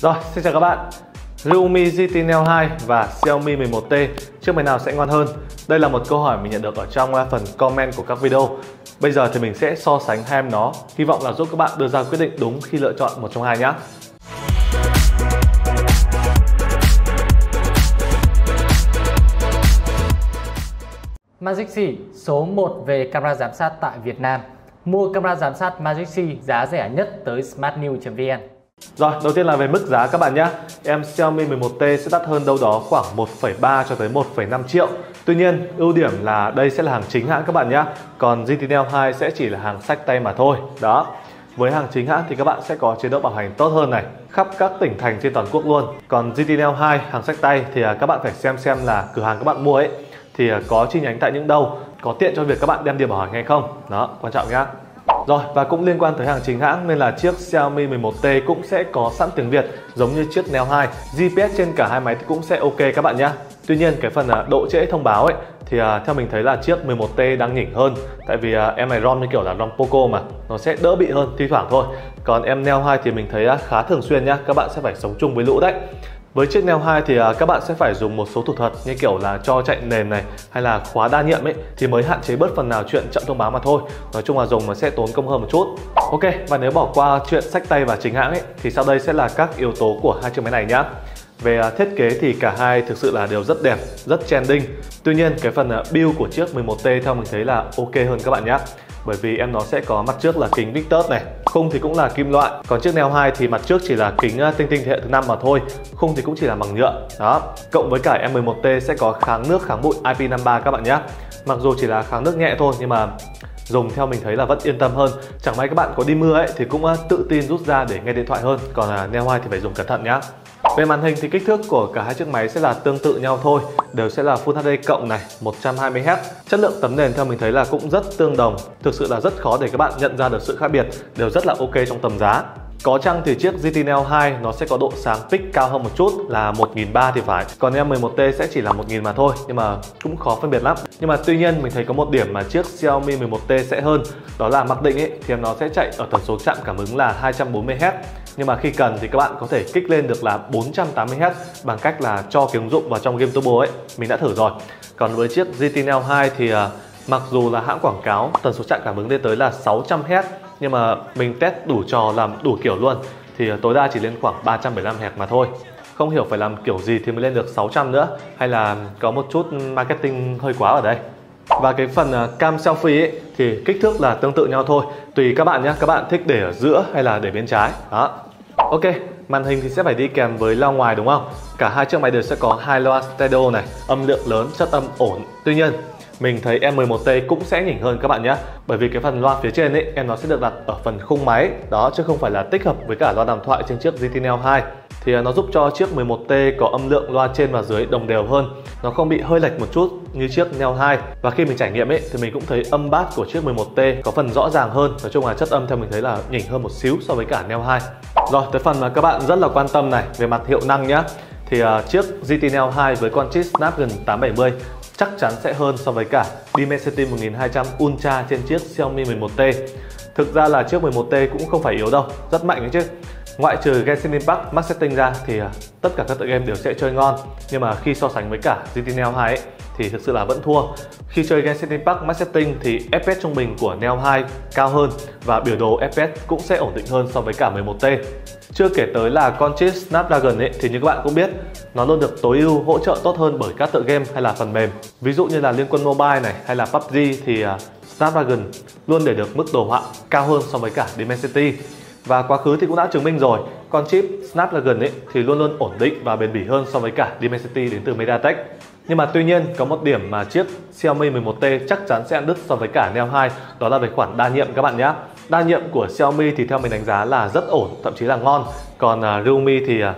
Rồi, xin chào các bạn Realme GT Neo 2 và Xiaomi 11T chiếc máy nào sẽ ngon hơn? Đây là một câu hỏi mình nhận được ở trong phần comment của các video Bây giờ thì mình sẽ so sánh hai em nó Hy vọng là giúp các bạn đưa ra quyết định đúng khi lựa chọn một trong hai nhé Magic C số 1 về camera giám sát tại Việt Nam. Mua camera giám sát Magic C giá rẻ nhất tới smartnew.vn. Rồi, đầu tiên là về mức giá các bạn nhé. Em Xiaomi 11T sẽ đắt hơn đâu đó khoảng 1,3 cho tới 1,5 triệu. Tuy nhiên, ưu điểm là đây sẽ là hàng chính hãng các bạn nhé. Còn GT Neo 2 sẽ chỉ là hàng sách tay mà thôi. Đó. Với hàng chính hãng thì các bạn sẽ có chế độ bảo hành tốt hơn này, khắp các tỉnh thành trên toàn quốc luôn. Còn GT Neo 2 hàng sách tay thì à, các bạn phải xem xem là cửa hàng các bạn mua ấy thì à, có chi nhánh tại những đâu, có tiện cho việc các bạn đem điểm bảo hành hay không. Đó, quan trọng nhá. Rồi và cũng liên quan tới hàng chính hãng nên là chiếc Xiaomi 11T cũng sẽ có sẵn tiếng Việt giống như chiếc Neo 2. GPS trên cả hai máy thì cũng sẽ ok các bạn nhé. Tuy nhiên cái phần à, độ trễ thông báo ấy thì à, theo mình thấy là chiếc 11T đang nhỉnh hơn tại vì à, em này ROM như kiểu là ROM Poco mà nó sẽ đỡ bị hơn thi thoảng thôi. Còn em Neo 2 thì mình thấy khá thường xuyên nhá, các bạn sẽ phải sống chung với lũ đấy. Với chiếc Neo 2 thì à, các bạn sẽ phải dùng một số thủ thuật như kiểu là cho chạy nền này hay là khóa đa nhiệm ấy thì mới hạn chế bớt phần nào chuyện chậm thông báo mà thôi. Nói chung là dùng nó sẽ tốn công hơn một chút. Ok, và nếu bỏ qua chuyện sách tay và chính hãng ấy thì sau đây sẽ là các yếu tố của hai chiếc máy này nhá. Về à, thiết kế thì cả hai thực sự là đều rất đẹp, rất trending. Tuy nhiên cái phần à, build của chiếc 11T theo mình thấy là ok hơn các bạn nhé bởi vì em nó sẽ có mặt trước là kính Victus này, khung thì cũng là kim loại, còn chiếc Neo 2 thì mặt trước chỉ là kính à, tinh tinh thế hệ thứ năm mà thôi, khung thì cũng chỉ là bằng nhựa, đó. Cộng với cả M11T sẽ có kháng nước, kháng bụi IP53 các bạn nhé. Mặc dù chỉ là kháng nước nhẹ thôi, nhưng mà dùng theo mình thấy là vẫn yên tâm hơn. Chẳng may các bạn có đi mưa ấy, thì cũng à, tự tin rút ra để nghe điện thoại hơn, còn là Neo 2 thì phải dùng cẩn thận nhá về màn hình thì kích thước của cả hai chiếc máy sẽ là tương tự nhau thôi, đều sẽ là Full HD cộng này, 120Hz. Chất lượng tấm nền theo mình thấy là cũng rất tương đồng, thực sự là rất khó để các bạn nhận ra được sự khác biệt, đều rất là ok trong tầm giá. Có chăng thì chiếc GT Neo 2 nó sẽ có độ sáng pick cao hơn một chút là 1003 thì phải Còn em 11T sẽ chỉ là 1000 mà thôi Nhưng mà cũng khó phân biệt lắm Nhưng mà tuy nhiên mình thấy có một điểm mà chiếc Xiaomi 11T sẽ hơn Đó là mặc định ấy thì em nó sẽ chạy ở tần số chạm cảm ứng là 240Hz nhưng mà khi cần thì các bạn có thể kích lên được là 480Hz bằng cách là cho cái ứng dụng vào trong game turbo ấy. Mình đã thử rồi. Còn với chiếc GT Neo 2 thì à, mặc dù là hãng quảng cáo tần số chạm cảm ứng lên tới là 600Hz nhưng mà mình test đủ trò làm đủ kiểu luôn thì tối đa chỉ lên khoảng 375Hz mà thôi. Không hiểu phải làm kiểu gì thì mới lên được 600 nữa hay là có một chút marketing hơi quá ở đây. Và cái phần à, cam selfie ấy, thì kích thước là tương tự nhau thôi tùy các bạn nhé các bạn thích để ở giữa hay là để bên trái? Đó. Ok, màn hình thì sẽ phải đi kèm với loa ngoài đúng không? Cả hai chiếc máy đều sẽ có hai loa stereo này, âm lượng lớn, chất âm ổn. Tuy nhiên, mình thấy M11T cũng sẽ nhỉnh hơn các bạn nhé Bởi vì cái phần loa phía trên ấy em nó sẽ được đặt ở phần khung máy Đó chứ không phải là tích hợp với cả loa đàm thoại trên chiếc GT Neo 2 thì à, nó giúp cho chiếc 11T có âm lượng loa trên và dưới đồng đều hơn. Nó không bị hơi lệch một chút như chiếc Neo 2 Và khi mình trải nghiệm ấy thì mình cũng thấy âm bass của chiếc 11T có phần rõ ràng hơn. Nói chung là chất âm theo mình thấy là nhỉnh hơn một xíu so với cả Neo 2 Rồi tới phần mà các bạn rất là quan tâm này về mặt hiệu năng nhá, thì uh, chiếc GT Neo 2 với con chip Snapdragon 870 chắc chắn sẽ hơn so với cả Dimensity 1200 Ultra trên chiếc Xiaomi 11T. Thực ra là chiếc 11T cũng không phải yếu đâu, rất mạnh đấy chứ. Ngoại trừ Genshin Impact Max Setting ra thì à, tất cả các tựa game đều sẽ chơi ngon. Nhưng mà khi so sánh với cả GT Neo 2 ấy, thì thực sự là vẫn thua. Khi chơi Genshin Impact Max Setting thì FPS trung bình của Neo 2 cao hơn và biểu đồ FPS cũng sẽ ổn định hơn so với cả 11T. Chưa kể tới là con chip Snapdragon ấy thì như các bạn cũng biết nó luôn được tối ưu hỗ trợ tốt hơn bởi các tựa game hay là phần mềm. Ví dụ như là Liên quân Mobile này hay là PUBG thì à, Snapdragon luôn để được mức đồ họa cao hơn so với cả Dimensity. Và quá khứ thì cũng đã chứng minh rồi, con chip Snapdragon ấy thì luôn luôn ổn định và bền bỉ hơn so với cả Dimensity đến từ MediaTek. Nhưng mà tuy nhiên có một điểm mà chiếc Xiaomi 11T chắc chắn sẽ ăn đứt so với cả Neo 2 đó là về khoản đa nhiệm các bạn nhé. Đa nhiệm của Xiaomi thì theo mình đánh giá là rất ổn, thậm chí là ngon. Còn uh, Realme thì uh,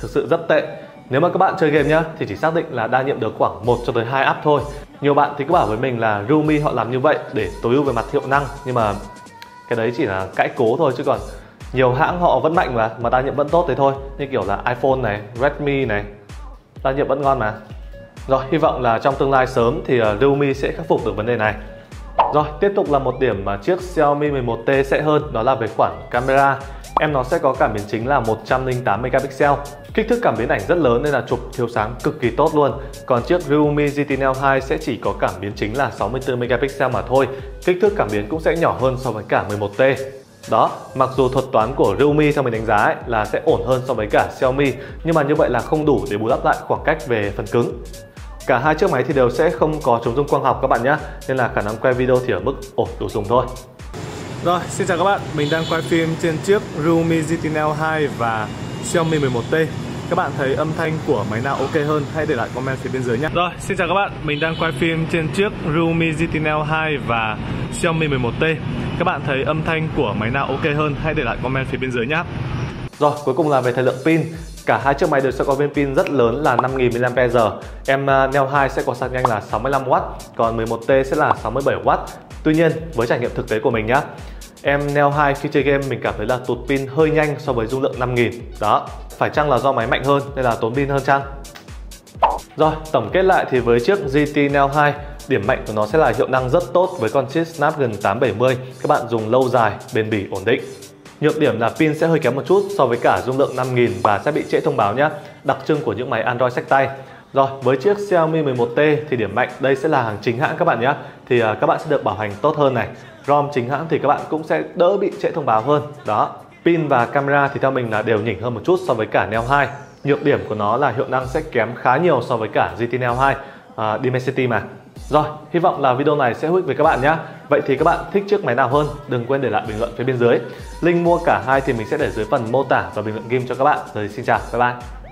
thực sự rất tệ. Nếu mà các bạn chơi game nhá thì chỉ xác định là đa nhiệm được khoảng 1 cho tới 2 app thôi. Nhiều bạn thì cứ bảo với mình là Realme họ làm như vậy để tối ưu về mặt hiệu năng nhưng mà cái đấy chỉ là cãi cố thôi chứ còn nhiều hãng họ vẫn mạnh mà mà đa nhiệm vẫn tốt thế thôi như kiểu là iPhone này, Redmi này đa nhiệm vẫn ngon mà rồi, hy vọng là trong tương lai sớm thì uh, Realme sẽ khắc phục được vấn đề này. Rồi, tiếp tục là một điểm mà chiếc Xiaomi 11T sẽ hơn đó là về khoản camera. em nó sẽ có cảm biến chính là 108 megapixel. Kích thước cảm biến ảnh rất lớn nên là chụp thiếu sáng cực kỳ tốt luôn. Còn chiếc Realme GT Neo 2 sẽ chỉ có cảm biến chính là 64 megapixel mà thôi. Kích thước cảm biến cũng sẽ nhỏ hơn so với cả 11T. Đó, mặc dù thuật toán của Realme theo mình đánh giá ấy, là sẽ ổn hơn so với cả Xiaomi nhưng mà như vậy là không đủ để bù đắp lại khoảng cách về phần cứng. Cả hai chiếc máy thì đều sẽ không có chống rung quang học các bạn nhé Nên là khả năng quay video thì ở mức ổn đủ dùng thôi. Rồi, xin chào các bạn. Mình đang quay phim trên chiếc Realme GT Neo 2 và Xiaomi 11T các bạn thấy âm thanh của máy nào ok hơn hãy để lại comment phía bên dưới nhé. Rồi, xin chào các bạn. Mình đang quay phim trên chiếc Realme GT Neo 2 và Xiaomi 11T các bạn thấy âm thanh của máy nào ok hơn hãy để lại comment phía bên dưới nhé rồi, cuối cùng là về thời lượng pin. Cả hai chiếc máy đều sẽ có viên pin rất lớn là 5000 mAh. Em à, Neo 2 sẽ có sạc nhanh là 65W, còn 11T sẽ là 67W. Tuy nhiên, với trải nghiệm thực tế của mình nhá, em Neo 2 khi chơi game mình cảm thấy là tụt pin hơi nhanh so với dung lượng 5000. Đó, phải chăng là do máy mạnh hơn nên là tốn pin hơn chăng? Rồi, tổng kết lại thì với chiếc GT Neo 2 Điểm mạnh của nó sẽ là hiệu năng rất tốt với con chip Snapdragon 870 Các bạn dùng lâu dài, bền bỉ, ổn định Nhược điểm là pin sẽ hơi kém một chút so với cả dung lượng 5000 và sẽ bị trễ thông báo nhé. Đặc trưng của những máy Android sách tay. Rồi, với chiếc Xiaomi 11T thì điểm mạnh đây sẽ là hàng chính hãng các bạn nhé. Thì à, các bạn sẽ được bảo hành tốt hơn này. ROM chính hãng thì các bạn cũng sẽ đỡ bị trễ thông báo hơn. Đó. Pin và camera thì theo mình là đều nhỉnh hơn một chút so với cả Neo 2. Nhược điểm của nó là hiệu năng sẽ kém khá nhiều so với cả GT Neo 2. Uh, à, Dimensity mà. Rồi, hy vọng là video này sẽ hữu ích với các bạn nhé. Vậy thì các bạn thích chiếc máy nào hơn? Đừng quên để lại bình luận phía bên dưới. Link mua cả hai thì mình sẽ để dưới phần mô tả và bình luận game cho các bạn. Rồi xin chào, bye bye.